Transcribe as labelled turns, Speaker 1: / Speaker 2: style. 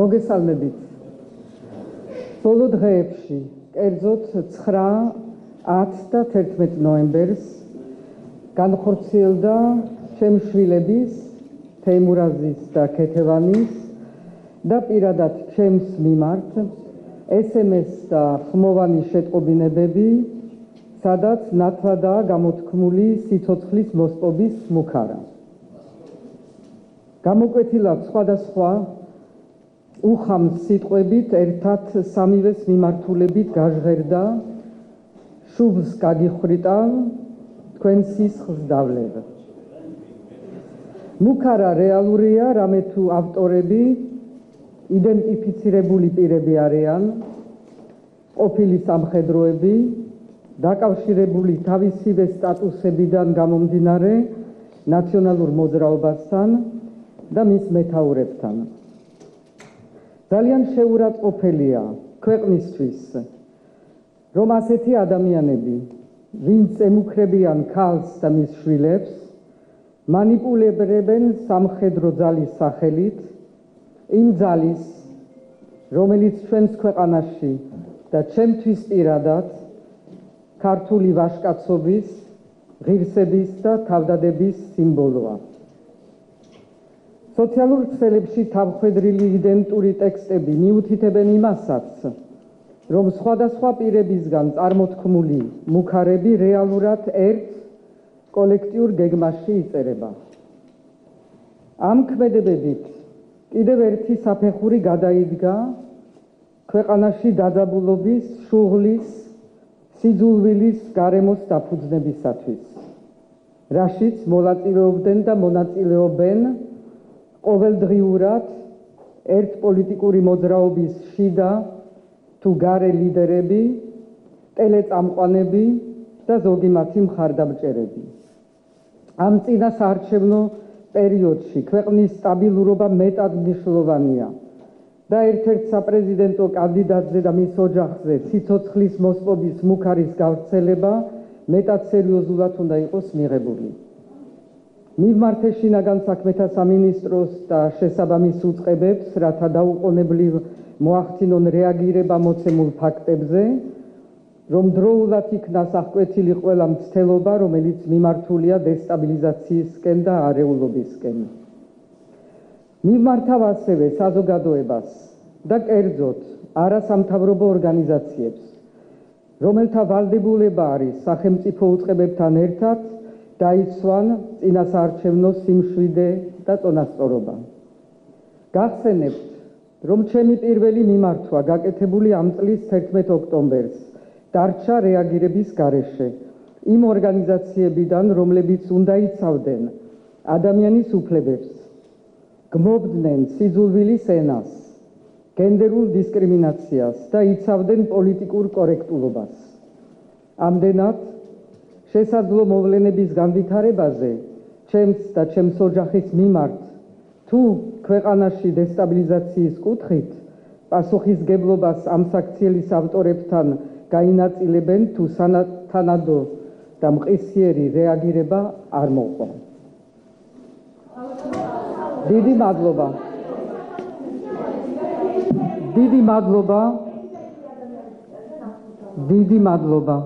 Speaker 1: მოგესალმებით. ბოლო დღეებში, კერძოდ 9, 10 და 11 ნოემბერს განხორციელდა ჩემშვილების თეიმურაზის და ქეთევანის და პირადად ჩემს მიმართ SMS და ხმოვანი შეტყობინებები, სადაც ნათლადაა გამოთქმული სიცოცხლის მოსპობის მუქარა. გამოკვეთილად სხვადასხვა უხამ სიტყვებით ერთად სამივეს მიმართულებით გაჟღერდა შუბს გაგიხრიტა თქვენ სისხლს დავლებ მუქარა რეალურია რამე თუ ავტორები იდენტიფიცირებული პირები არიან ყოფილი სამხედროები დაკავშირებული თავისივე სტატუსებიდან გამომდინარე ნაციონალურ მოძრაობასთან და მის მეთაურებთან. ძალიან შეურაცხყოფელია ქვეყნისთვის რომ ასეთი ადამიანები, ვინც ემუქრებიან ქალს და მის შვილებს, манипуლებენ სამხედრო ძალის სახელით, იმ ძალის, რომელიც ჩვენს ქვეყანაში და ჩემთვის პირადად ქართული ვაჟკაცობის ღირსების და თავდადების სიმბოლოა სოციალურ ქსელებში თავხედრილი იდენტური ტექსტები მიუთითებენ იმასაც, რომ სხვადასხვა პირებისგან წარმოთქმული მუქარები რეალურად ერთ კოლექტიურ გეგმაში იწერება. ამ ქმედებებით კიდევ ერთი საფეხური გადაიდგა ქვეყანაში დაძაბულობის, შუღლის, სიძულვილის გარემოს დაფუძნებისათვის. რაშიც მონაწილეობდნენ და მონაწილეობენ ყოველდღიურად ერთ პოლიტიკური მოძრაობის შიდა თუ გარე ლიდერები, ტელეწამყვანები და ზოგი მათი მხარდამჭერები. ამ წინა საარჩევნო პერიოდში ქვეყნის სტაბილურობა მეტად მნიშვნელოვანია და ერთ-ერთ საპრეზიდენტო კანდიდატზე და მის ოჯახზე ციცოცხლის მოსპობის მუქარის გავრცელება მეტად სერიოზულად უნდა იყოს მიღებული. მივმართე შინაგან საქმეთა სამინისტროს და შესაბამის უწყებებს, რათა დაუყოვნებლივ მოახდინონ რეაგირება მოცემულ ფაქტებზე, რომ დროულად იქნა სახვეთილი ყველა მცდელობა, რომელიც მიმართულია დესტაბილიზაციისკენ და არეულობისკენ. მივმართავ ასევე საზოგადოებას და კერძოდ არასამთავრობო ორგანიზაციებს, რომელთა ვალდებულება არის სახელმწიფო უწყებებთან ერთად დაიცვან წინასაარჩევნო სიმშვიდე და წონასწორობა. გახსენებთ, რომ ჩემი პირველი მიმართვა გაკეთებული ამ წლის 11 ოქტომბერს დარჩა რეაგირების გარეშე იმ ორგანიზაციებიდან, რომლებიც უნდა იცავდნენ ადამიანის უფლებებს, გმობდნენ სიძულვილის ენას, გენდერულ დისკრიმინაციას და იცავდნენ პოლიტიკურ კორექტულობას. ამდენად შესაძლო მოვლენების განვითარებაზე ჩემს და ჩემს ოჯახის მიმართ თუ ქვეყანაში დესტაბილიზაციის კუთხით პასუხისგებლობას ამ საქციელის ავტორებთან გაინაწილებენ თუ სანათანადო და მყისიერი რეაგირება არ მოყვა. დიდი მადლობა. დიდი მადლობა. დიდი მადლობა.